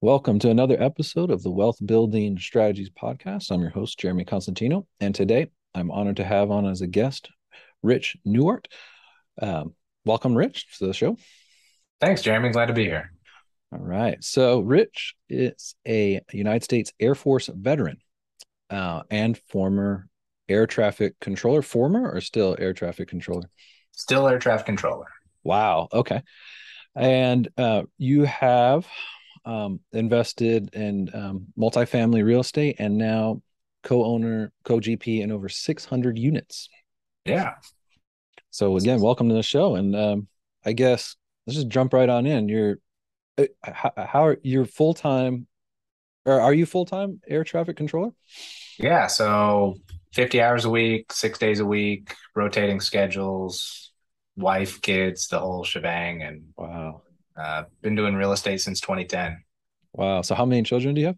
Welcome to another episode of the Wealth Building Strategies Podcast. I'm your host, Jeremy Constantino. And today I'm honored to have on as a guest Rich Neuharth. Um, welcome, Rich, to the show. Thanks, Jeremy. Glad to be here. All right. So, Rich is a United States Air Force veteran uh, and former air traffic controller. Former or still air traffic controller? Still air traffic controller. Wow. Okay. And uh, you have um, invested in um, multifamily real estate and now co-owner, co-GP in over 600 units. Yeah. So again, welcome to the show. And um, I guess let's just jump right on in. You're uh, how, how are you full time or are you full time air traffic controller? Yeah. So 50 hours a week, six days a week, rotating schedules, wife, kids, the whole shebang. And wow. Uh, been doing real estate since 2010. Wow. So how many children do you have?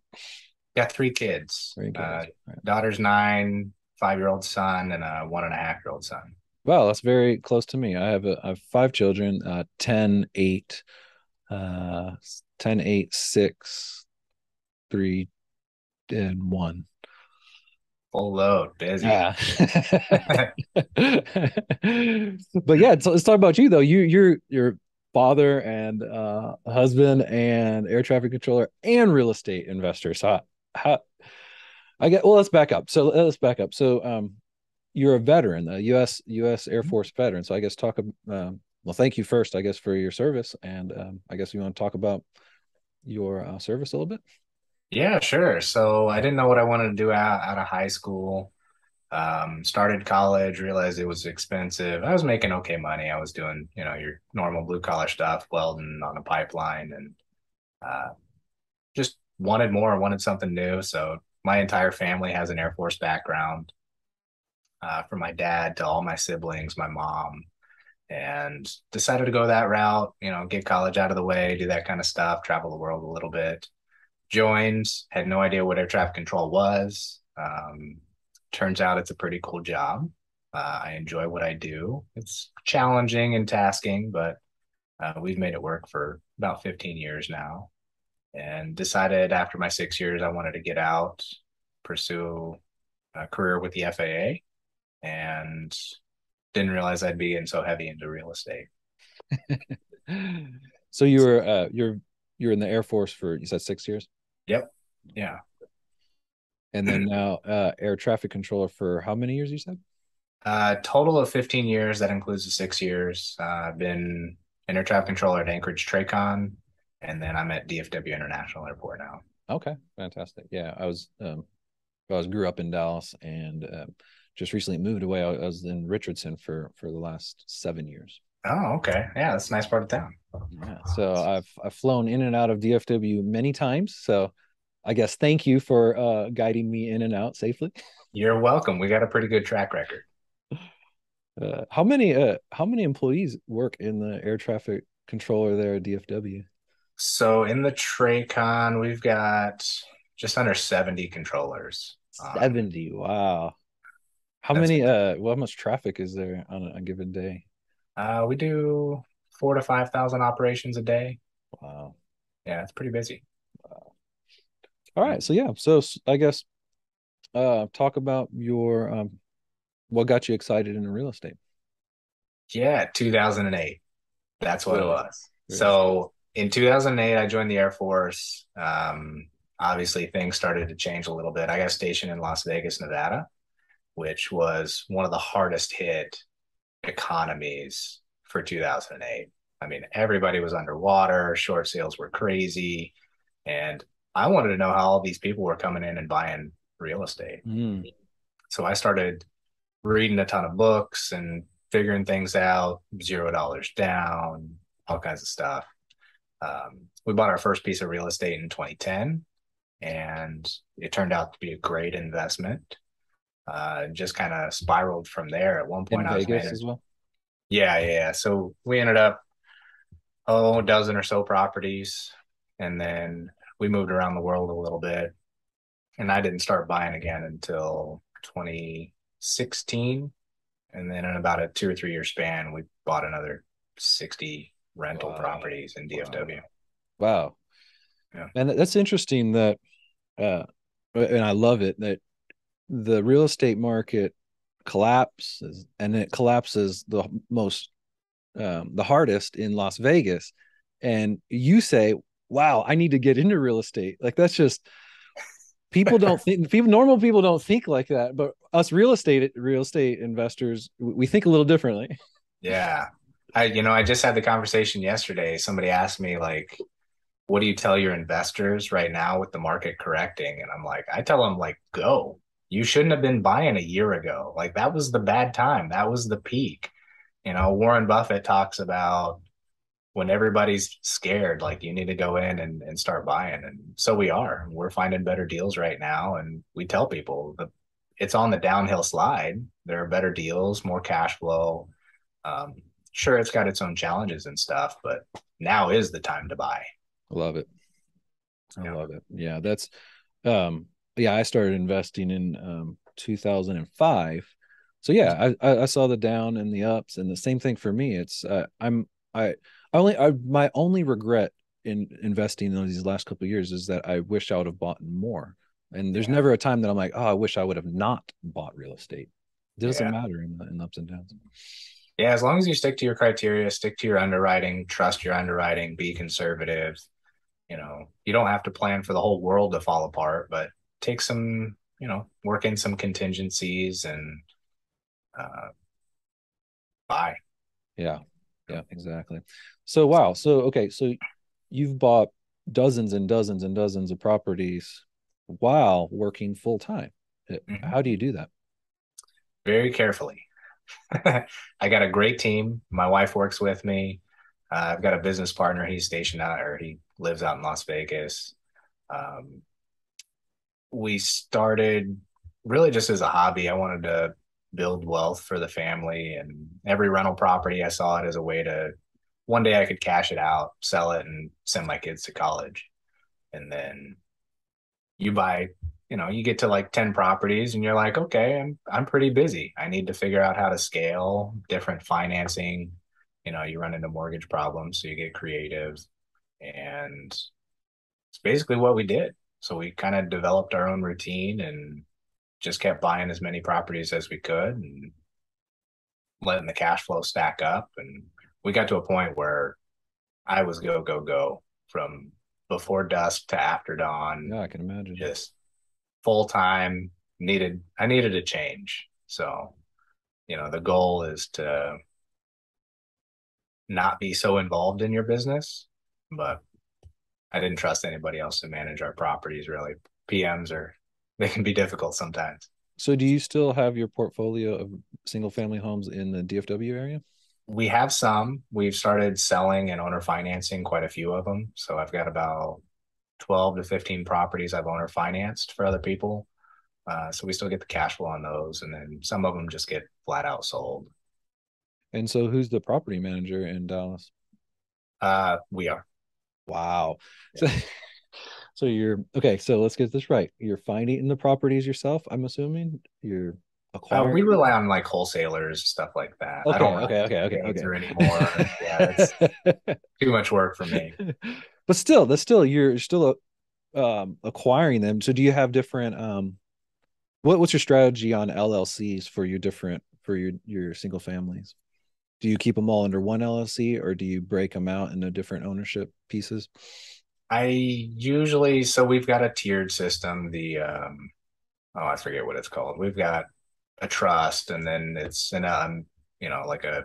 Got three kids. Three kids. Uh, right. Daughter's nine, five year old son, and a one and a half year old son. Wow, that's very close to me. I have, a, I have five children, uh, 10, 8, uh, 10, 8, 6, 3, and 1. Full load, busy. Yeah. but yeah, so let's talk about you though. You you're you're father and uh, husband and air traffic controller and real estate investor. So how, I get well. Let's back up. So let's back up. So um, you're a veteran, a U.S. U.S. Air mm-hmm. Force veteran. So I guess talk. Um, well, thank you first, I guess, for your service, and um, I guess you want to talk about your uh, service a little bit. Yeah, sure. So I didn't know what I wanted to do out, out of high school. Um, started college, realized it was expensive. I was making okay money. I was doing, you know, your normal blue collar stuff, welding on a pipeline, and uh, just wanted more, wanted something new. So my entire family has an Air Force background, uh, from my dad to all my siblings, my mom, and decided to go that route. You know, get college out of the way, do that kind of stuff, travel the world a little bit. Joined, had no idea what air traffic control was. Um, turns out it's a pretty cool job. Uh, I enjoy what I do. It's challenging and tasking, but uh, we've made it work for about 15 years now. And decided after my six years, I wanted to get out, pursue a career with the FAA, and didn't realize I'd be in so heavy into real estate. so you were uh, you're you're in the Air Force for you said six years. Yep. Yeah and then now uh, air traffic controller for how many years you said? Uh, total of 15 years. That includes the six years. Uh, I've been an air traffic controller at Anchorage Tracon, and then I'm at DFW International Airport now. Okay, fantastic. Yeah, I was um, I was grew up in Dallas and uh, just recently moved away. I was in Richardson for for the last seven years. Oh, okay. Yeah, that's a nice part of town. Yeah, so I've I've flown in and out of DFW many times. So I guess thank you for uh, guiding me in and out safely. You're welcome. We got a pretty good track record. Uh, how many uh, how many employees work in the air traffic controller there at DFW? So in the Tracon, we've got just under 70 controllers. 70. Um, wow. How many uh well, how much traffic is there on a, given day? Uh we do 4 to 5,000 operations a day. Wow. Yeah, it's pretty busy. All right. So yeah. So I guess uh talk about your um what got you excited in real estate. Yeah, 2008. That's what really? it was. Really? So in 2008, I joined the Air Force. Um, obviously, things started to change a little bit. I got stationed in Las Vegas, Nevada, which was one of the hardest hit economies for 2008. I mean, everybody was underwater, short sales were crazy. And I wanted to know how all these people were coming in and buying real estate. Mm. So I started reading a ton of books and figuring things out, zero dollars down, all kinds of stuff. Um, we bought our first piece of real estate in 2010, and it turned out to be a great investment. Uh, just kind of spiraled from there. At one point, in I was Vegas as well. Yeah, yeah. So we ended up oh a dozen or so properties, and then we moved around the world a little bit, and I didn't start buying again until 2016. And then in about a two or three year span, we bought another 60 rental wow. properties in DFW. Wow. Yeah. And that's interesting that, uh, and I love it that the real estate market collapses and it collapses the most, um, the hardest in Las Vegas. And you say, wow, I need to get into real estate. Like that's just, people don't think people normal people don't think like that but us real estate real estate investors we think a little differently yeah i you know i just had the conversation yesterday somebody asked me like what do you tell your investors right now with the market correcting? And I'm like, I tell them like, go. You shouldn't have been buying a year ago. Like that was the bad time. That was the peak. You know, Warren Buffett talks about when everybody's scared, like you need to go in and, and start buying. And so we are. We're finding better deals right now. And we tell people that it's on the downhill slide. There are better deals, more cash flow. Um, sure, it's got its own challenges and stuff, but now is the time to buy. Love it. I yeah. love it. Yeah, that's um yeah, I started investing in um 2005. So yeah, I I saw the down and the ups and the same thing for me. It's uh, I'm I I only I my only regret in investing in these last couple years is that I wish I would have bought more. And there's yeah. never a time that I'm like, oh, I wish I would have not bought real estate. It doesn't yeah. matter in the, in ups and downs. Yeah, as long as you stick to your criteria, stick to your underwriting, trust your underwriting, be conservative, you know you don't have to plan for the whole world to fall apart but take some you know work in some contingencies and uh buy yeah yeah exactly. So wow. So okay. So you've bought dozens and dozens and dozens of properties while working full time uh, mm-hmm. how do you do that? Very carefully. I got a great team. My wife works with me. Uh, I've got a business partner. He's stationed out, or he lives out in Las Vegas. Um, we started really just as a hobby. I wanted to build wealth for the family, and every rental property I saw it as a way to one day I could cash it out, sell it, and send my kids to college. And then you buy, you know, you get to like 10 properties and you're like, okay, I'm I'm pretty busy. I need to figure out how to scale different financing, you know, you run into mortgage problems, so you get creative. And it's basically what we did. So we kind of developed our own routine and just kept buying as many properties as we could and letting the cash flow stack up. And we got to a point where I was go, go, go from before dusk to after dawn. Yeah, I can imagine. Just full time needed, I needed a change. So, you know, the goal is to not be so involved in your business, but I didn't trust anybody else to manage our properties really. PMs are they can be difficult sometimes. So do you still have your portfolio of single family homes in the DFW area? We have some. We've started selling and owner financing quite a few of them. So I've got about 12 to 15 properties I've owner financed for other people. Uh, so we still get the cash flow on those. And then some of them just get flat out sold. And so, who's the property manager in Dallas? Uh, we are. Wow. Yeah. So, so you're okay. So let's get this right. You're finding the properties yourself. I'm assuming you're acquiring. Uh, we rely on like wholesalers, stuff like that. Okay. okay. Okay. Okay. Okay. Anymore. yeah, too much work for me. But still, that's still you're still um, acquiring them. So do you have different? Um, what what's your strategy on LLCs for your different for your your single families? do you keep them all under one LLC or do you break them out into different ownership pieces? I usually so we've got a tiered system. The um oh I forget what it's called. We've got a trust and then it's an um you know like a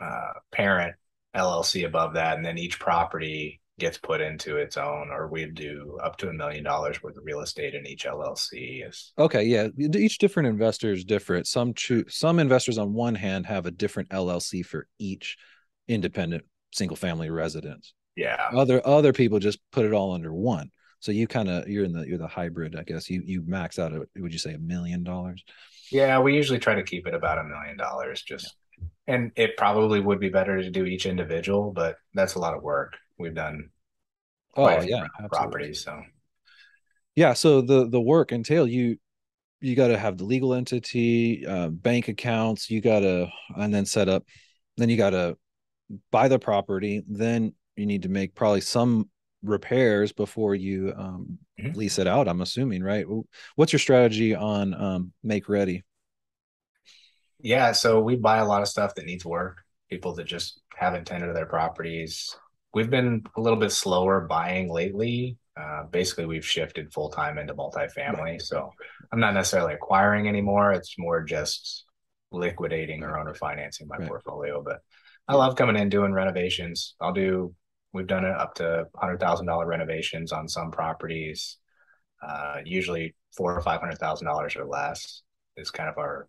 uh, parent LLC above that, and then each property gets put into its own, or we do up to a million dollars worth of real estate in each LLC. Is okay, yeah. Each different investor is different. Some choose some investors on one hand have a different LLC for each independent single family residence. Yeah. Other other people just put it all under one. So you kind of you're in the you're the hybrid, I guess. You you max out at would you say a million dollars? Yeah, we usually try to keep it about a million dollars just yeah. and it probably would be better to do each individual, but that's a lot of work we've done oh yeah properties so yeah so the the work entail you you got to have the legal entity uh, bank accounts you got to and then set up then you got to buy the property then you need to make probably some repairs before you um, mm-hmm. lease it out. I'm assuming, right? What's your strategy on um, make ready? Yeah, so we buy a lot of stuff that needs work. People that just haven't tended to their properties. We've been a little bit slower buying lately. Uh, basically, we've shifted full time into multifamily. So I'm not necessarily acquiring anymore. It's more just liquidating or owner financing my right. portfolio. But I love coming in doing renovations. I'll do. We've done it up to hundred thousand dollar renovations on some properties. Uh, usually four or five hundred thousand dollars or less is kind of our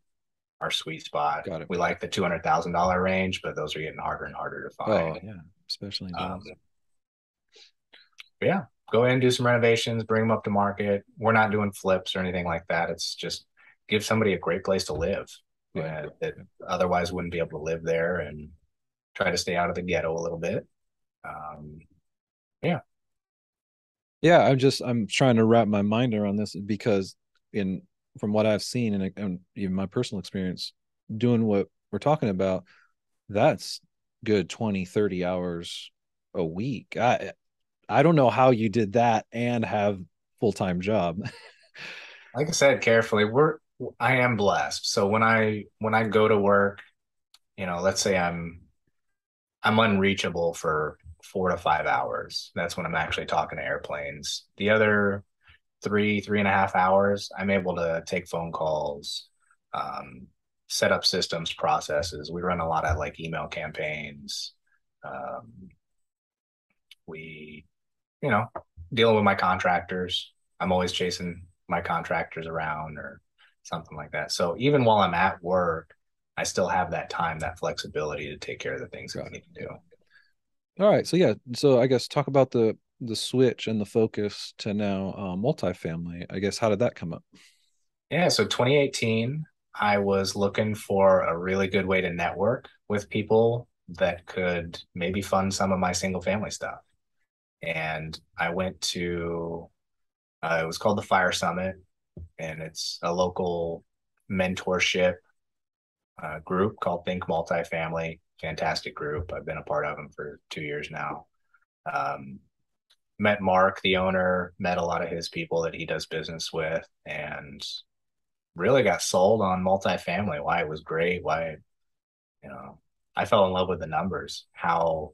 our sweet spot. Got it. We like the two hundred thousand dollar range, but those are getting harder and harder to find. Oh yeah, especially. Um, yeah, go in, do some renovations, bring them up to market. We're not doing flips or anything like that. It's just give somebody a great place to live yeah. uh, that otherwise wouldn't be able to live there and try to stay out of the ghetto a little bit. Um, yeah. Yeah, I'm just I'm trying to wrap my mind around this because in from what I've seen and, and even my personal experience doing what we're talking about, that's good 20, 30 hours a week. I I don't know how you did that and have full-time job. like I said carefully, we're I am blessed. So when I when I go to work, you know, let's say I'm I'm unreachable for four to five hours. That's when I'm actually talking to airplanes. The other three, three and a half hours, I'm able to take phone calls, um, set up systems, processes. We run a lot of like email campaigns. Um, we, you know, dealing with my contractors. I'm always chasing my contractors around or something like that. So even while I'm at work, I still have that time, that flexibility to take care of the things that I need to do. All right. So yeah. So I guess talk about the the switch and the focus to now uh, multifamily. I guess how did that come up? Yeah. So 2018, I was looking for a really good way to network with people that could maybe fund some of my single family stuff. And I went to, uh, it was called the Fire Summit and it's a local mentorship uh, group called Think Multifamily. Fantastic group. I've been a part of them for two years now. Um, met Mark, the owner, met a lot of his people that he does business with, and really got sold on multifamily. Why it was great. Why, you know, I fell in love with the numbers. How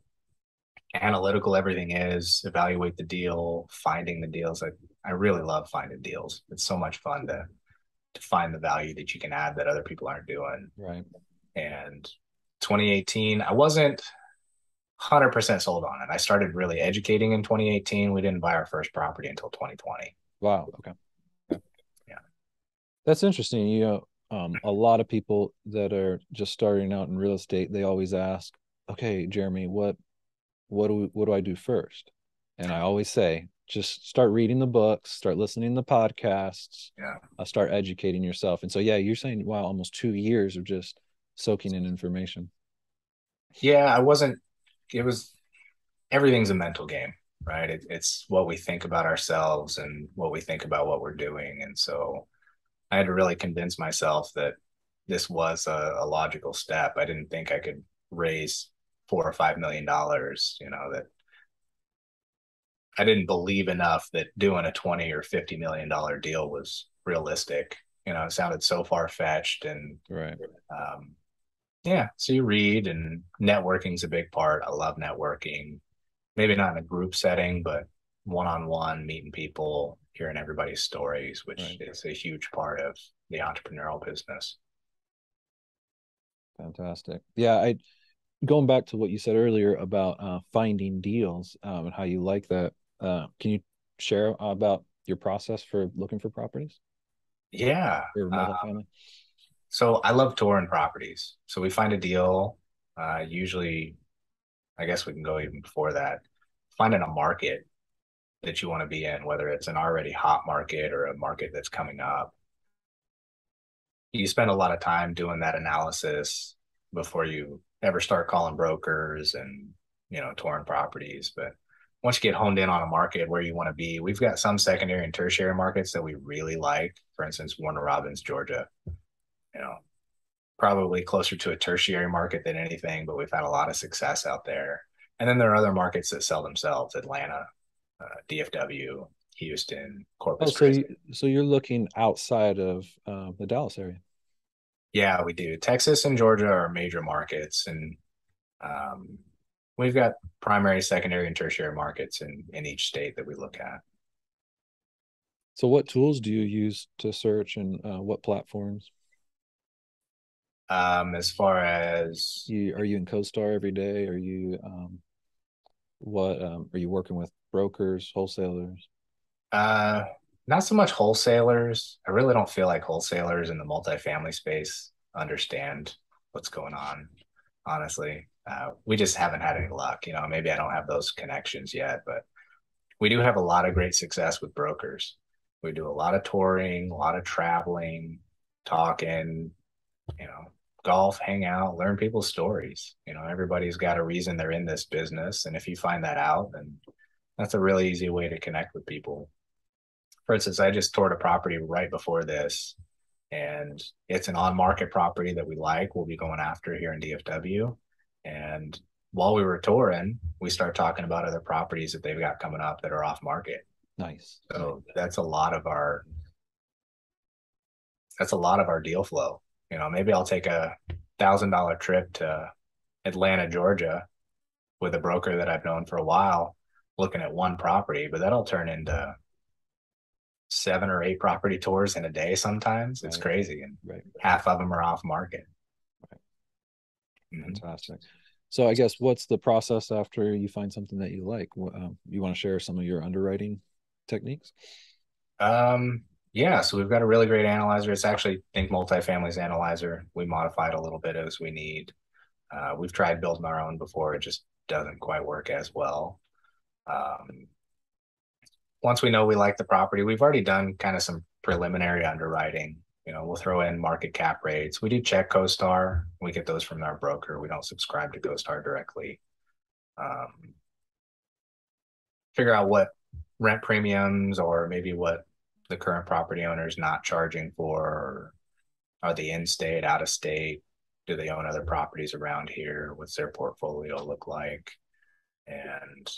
analytical everything is. Evaluate the deal, finding the deals. I I really love finding deals. It's so much fun to to find the value that you can add that other people aren't doing. Right. And 2018, I wasn't 100% sold on it. I started really educating in 2018. We didn't buy our first property until 2020. Wow. Okay. Yeah. That's interesting. You know, um, a lot of people that are just starting out in real estate, they always ask, okay, Jeremy, what, what do we, what do I do first? And I always say, just start reading the books, start listening to the podcasts, yeah, uh, start educating yourself. And so, yeah, you're saying, wow, almost two years of just soaking in information. Yeah, I wasn't. It was everything's a mental game, right? It, it's what we think about ourselves and what we think about what we're doing, and so I had to really convince myself that this was a, a logical step. I didn't think I could raise four or five million dollars, you know, that I didn't believe enough that doing a 20 or 50 million dollar deal was realistic. You know, it sounded so far fetched and right. Um, yeah. So you read and networking's a big part. I love networking. Maybe not in a group setting, but one on one, meeting people, hearing everybody's stories, which right. is a huge part of the entrepreneurial business. Fantastic. Yeah, I going back to what you said earlier about uh, finding deals um, and how you like that. Uh, can you share about your process for looking for properties? Yeah. So I love touring properties. So we find a deal. Uh, usually, I guess we can go even before that. Finding a market that you want to be in, whether it's an already hot market or a market that's coming up. You spend a lot of time doing that analysis before you ever start calling brokers and you know touring properties. But once you get honed in on a market where you want to be, we've got some secondary and tertiary markets that we really like. For instance, Warner Robins, Georgia, you know, probably closer to a tertiary market than anything, but we've had a lot of success out there. And then there are other markets that sell themselves: Atlanta, uh, DFW, Houston, Corpus. Oh, so you, so you're looking outside of uh, the Dallas area. Yeah, we do. Texas and Georgia are major markets, and um, we've got primary, secondary, and tertiary markets in in each state that we look at. So, what tools do you use to search, and uh, what platforms? Um, as far as you are you in CoStar every day? Are you um, what um, are you working with brokers, wholesalers? Uh, not so much wholesalers. I really don't feel like wholesalers in the multifamily space understand what's going on. Honestly, uh, we just haven't had any luck. You know, maybe I don't have those connections yet, but we do have a lot of great success with brokers. We do a lot of touring, a lot of traveling, talking, you know, golf, hang out, learn people's stories. You know, everybody's got a reason they're in this business. And if you find that out, then that's a really easy way to connect with people for instance, I just toured a property right before this, and it's an on-market property that we like. We'll be going after here in DFW, and while we were touring, we start talking about other properties that they've got coming up that are off market. Nice. So that's a lot of our that's a lot of our deal flow. You know, maybe I'll take a thousand dollar trip to Atlanta, Georgia with a broker that I've known for a while looking at one property, but that'll turn into seven or eight property tours in a day sometimes. It's right. crazy. And right. half of them are off market. Right. Mm-hmm. Fantastic. So I guess what's the process after you find something that you like? Um, you want to share some of your underwriting techniques? Um, yeah, so we've got a really great analyzer. It's actually Think Multifamily's analyzer. We modify it a little bit as we need. Uh, we've tried building our own before. It just doesn't quite work as well. Um, once we know we like the property, we've already done kind of some preliminary underwriting. You know, we'll throw in market cap rates. We do check CoStar. We get those from our broker. We don't subscribe to CoStar directly. Um, figure out what rent premiums or maybe what the current property owner is not charging for. Are they in state, out of state? Do they own other properties around here? What's their portfolio look like? And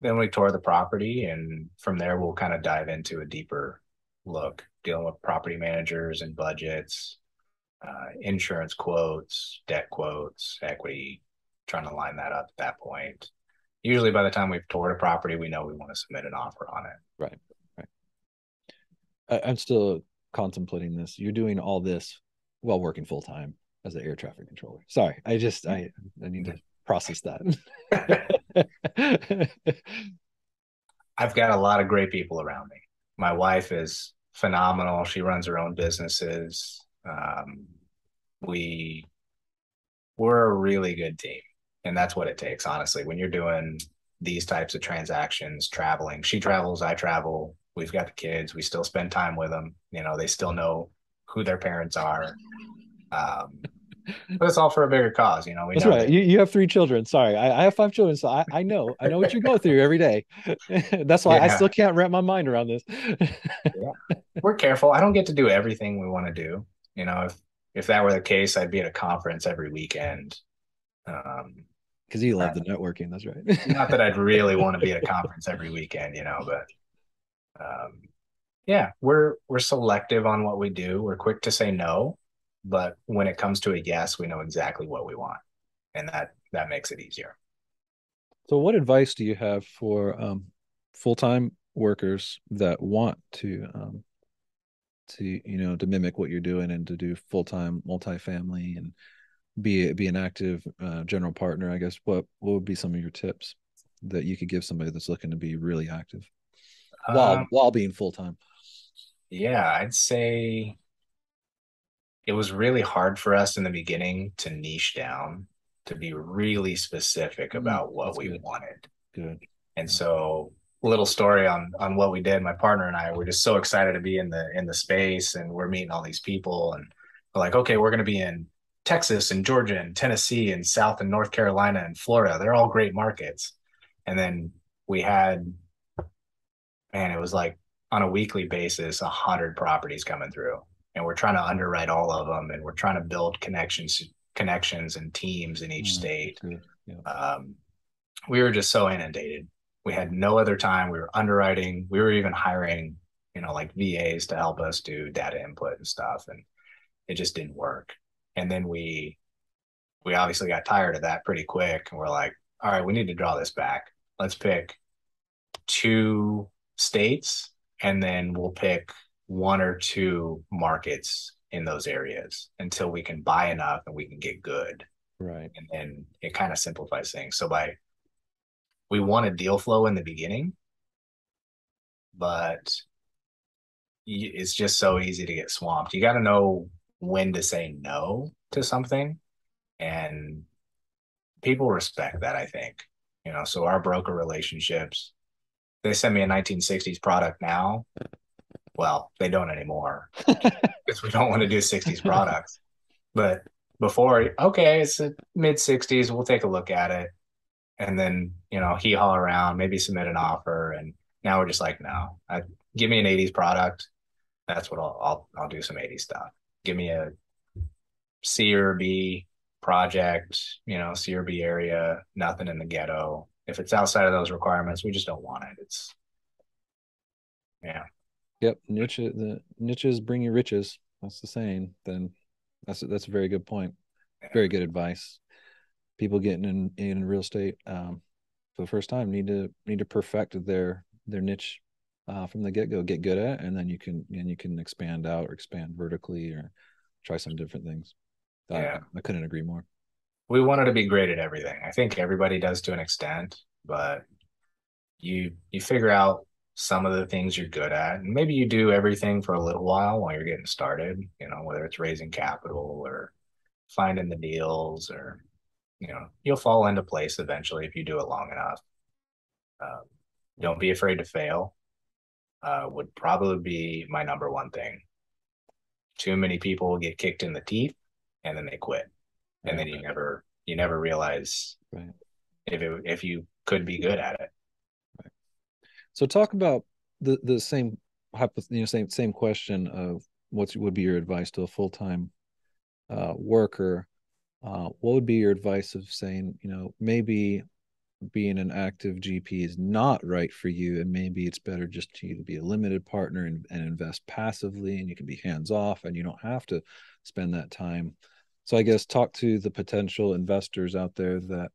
then we tour the property and from there we'll kind of dive into a deeper look dealing with property managers and budgets uh, insurance quotes debt quotes equity trying to line that up at that point usually by the time we've toured a property we know we want to submit an offer on it right right I, i'm still contemplating this you're doing all this while working full-time as an air traffic controller sorry i just i i need to process that I've got a lot of great people around me. My wife is phenomenal. She runs her own businesses. Um, we we're a really good team, and that's what it takes. Honestly, when you're doing these types of transactions, traveling, she travels, I travel. We've got the kids. We still spend time with them. You know, they still know who their parents are. Um, but it's all for a bigger cause, you know. That's right. That. You, you have three children. Sorry, I, I have five children, so I, I know I know what you go through every day. That's why yeah. I still can't wrap my mind around this. yeah. We're careful. I don't get to do everything we want to do. You know, if if that were the case, I'd be at a conference every weekend. Um, because you love the networking. That's right. not that I'd really want to be at a conference every weekend, you know, but um, yeah, we're we're selective on what we do. We're quick to say no but when it comes to a yes we know exactly what we want and that that makes it easier. So what advice do you have for um, full-time workers that want to um, to you know to mimic what you're doing and to do full-time multifamily and be be an active uh, general partner i guess? What what would be some of your tips that you could give somebody that's looking to be really active while um, while being full-time yeah i'd say it was really hard for us in the beginning to niche down to be really specific mm, about what That's we good. wanted. Good. And so little story on on what we did. My partner and I were just so excited to be in the in the space and we're meeting all these people and we're like, okay, we're gonna be in Texas and Georgia and Tennessee and South and North Carolina and Florida. They're all great markets. And then we had man, it was like on a weekly basis, a hundred properties coming through and we're trying to underwrite all of them and we're trying to build connections connections and teams in each mm, state yeah. um, we were just so inundated. We had no other time. We were underwriting. We were even hiring, you know, like VAs to help us do data input and stuff. And it just didn't work. And then we we obviously got tired of that pretty quick. And we're like, all right, we need to draw this back. Let's pick two states and then we'll pick one or two markets in those areas until we can buy enough and we can get good. Right. And then it kind of simplifies things. So by we want a deal flow in the beginning, but it's just so easy to get swamped. You got to know when to say no to something and people respect that i think you know so our broker relationships they send me a 1960s product now well they don't anymore. Because we don't want to do 60s products. But before okay it's a mid 60s we'll take a look at it. And then you know he haul around maybe submit an offer. And now we're just like no I, give me an 80s product. That's what I'll, I'll I'll do some 80s stuff. Give me a C or B project, you know, C or B area, nothing in the ghetto. If it's outside of those requirements, we just don't want it. It's yeah. Yep, niche the niches bring you riches. That's the saying. Then that's that's a very good point. Yeah. Very good advice. People getting in in real estate um, for the first time need to need to perfect their their niche uh, from the get go. Get good at, and then you can and you can expand out or expand vertically or try some different things. Yeah. I, I couldn't agree more. We wanted to be great at everything. I think everybody does to an extent, but you you figure out some of the things you're good at and maybe you do everything for a little while while you're getting started you know whether it's raising capital or finding the deals or you know you'll fall into place eventually if you do it long enough. Um, don't be afraid to fail uh, would probably be my number one thing. Too many people get kicked in the teeth and then they quit and then you never you never realize right. if it, if you could be good at it right. so talk about the the same you know same same question of what would be your advice to a full-time uh, worker uh, what would be your advice of saying you know maybe being an active GP is not right for you, and maybe it's better just to be a limited partner and, and invest passively, and you can be hands off, and you don't have to spend that time. So I guess talk to the potential investors out there that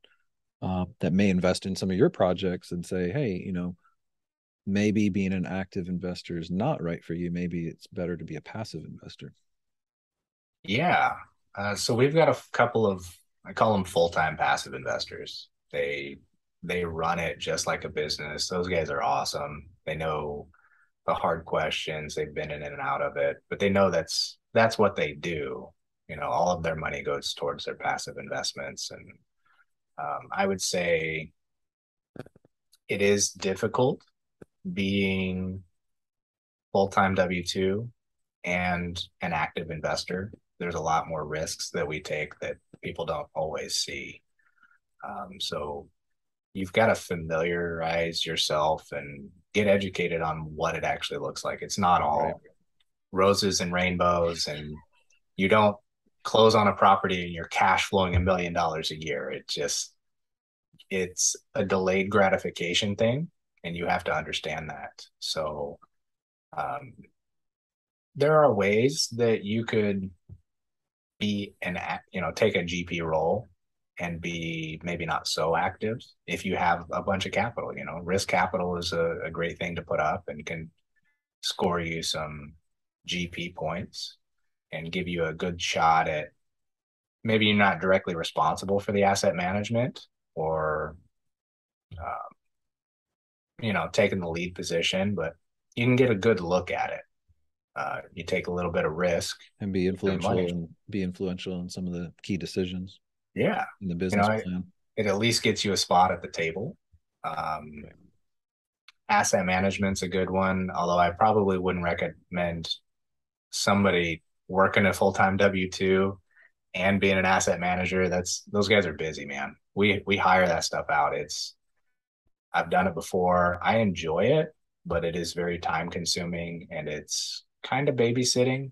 uh, that may invest in some of your projects and say, hey, you know, maybe being an active investor is not right for you. Maybe it's better to be a passive investor. Yeah. Uh, so we've got a couple of I call them full time passive investors. They they run it just like a business. Those guys are awesome. They know the hard questions. They've been in and out of it, but they know that's that's what they do. You know, all of their money goes towards their passive investments, and um, I would say it is difficult being full time W two and an active investor. There's a lot more risks that we take that people don't always see. Um, so you've got to familiarize yourself and get educated on what it actually looks like. It's not all right. roses and rainbows, and you don't close on a property and you're cash flowing a million dollars a year. It just it's a delayed gratification thing, and you have to understand that. So, um, there are ways that you could be an you know take a GP role and be maybe not so active if you have a bunch of capital. You know, risk capital is a, a great thing to put up and can score you some GP points and give you a good shot at maybe you're not directly responsible for the asset management or um, you know taking the lead position but you can get a good look at it uh, you take a little bit of risk and be influential and be influential in some of the key decisions yeah. In the business you know, plan. It, it, at least gets you a spot at the table. Um, asset management's a good one, although I probably wouldn't recommend somebody working a full time W two and being an asset manager. That's those guys are busy, man. We we hire that stuff out. It's I've done it before. I enjoy it, but it is very time consuming and it's kind of babysitting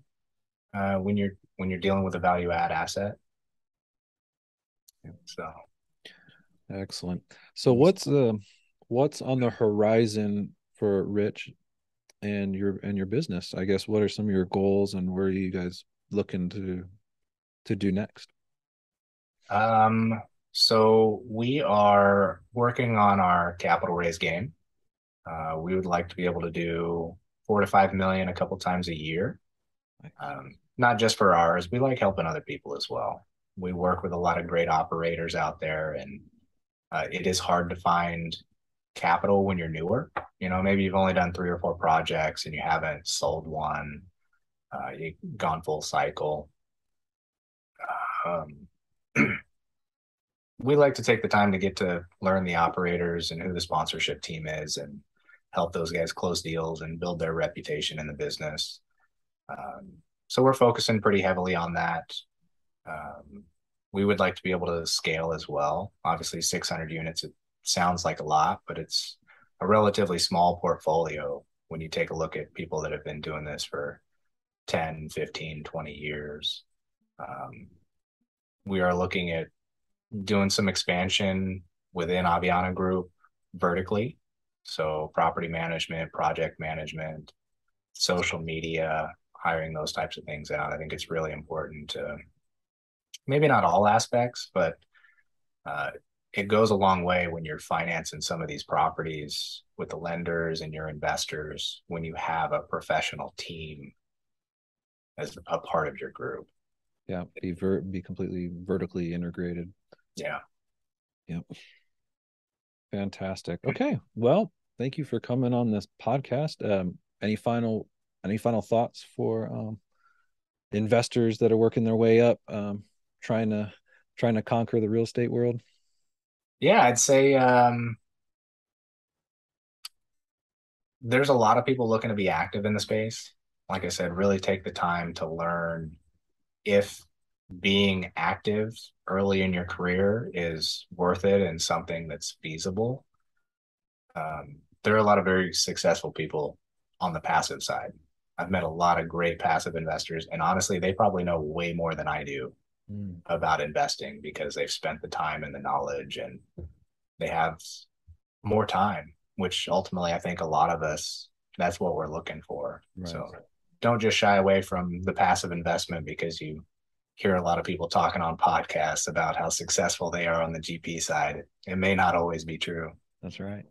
uh, when you're when you're dealing with a value add asset. So Excellent. So what's uh, what's on the horizon for Rich and your and your business? I guess what are some of your goals and where are you guys looking to to do next? Um, so we are working on our capital raise game. Uh, we would like to be able to do four to five million a couple times a year. Um, not just for ours. We like helping other people as well. We work with a lot of great operators out there, and uh, it is hard to find capital when you're newer. You know, maybe you've only done three or four projects and you haven't sold one. Uh, you've gone full cycle. Um, we like to take the time to get to learn the operators and who the sponsorship team is and help those guys close deals and build their reputation in the business. Um, so we're focusing pretty heavily on that. Um, we would like to be able to scale as well. Obviously, 600 units, it sounds like a lot, but it's a relatively small portfolio when you take a look at people that have been doing this for 10, 15, 20 years. Um, we are looking at doing some expansion within Avina Group vertically. So property management, project management, social media, hiring those types of things out. I think it's really important to maybe not all aspects, but uh, it goes a long way when you're financing some of these properties with the lenders and your investors when you have a professional team as a part of your group. Yeah, be ver- be completely vertically integrated. Yeah. Yep. Fantastic. Okay. Well, thank you for coming on this podcast. Um, any final any final thoughts for um, investors that are working their way up, um, trying to trying to conquer the real estate world? Yeah, I'd say um, there's a lot of people looking to be active in the space. Like I said, really take the time to learn if being active early in your career is worth it and something that's feasible. Um, there are a lot of very successful people on the passive side. I've met a lot of great passive investors, and honestly, they probably know way more than I do mm. about investing because they've spent the time and the knowledge and they have more time, which ultimately I think a lot of us that's what we're looking for. Right. So don't just shy away from the passive investment because you hear a lot of people talking on podcasts about how successful they are on the GP side. It may not always be true. That's right.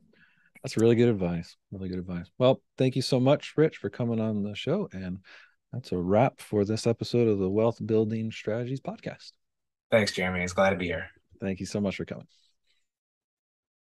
That's really good advice. Really good advice. Well, thank you so much, Rich, for coming on the show. And that's a wrap for this episode of the Wealth Building Strategies podcast. Thanks, Jeremy. It's glad to be here. Thank you so much for coming.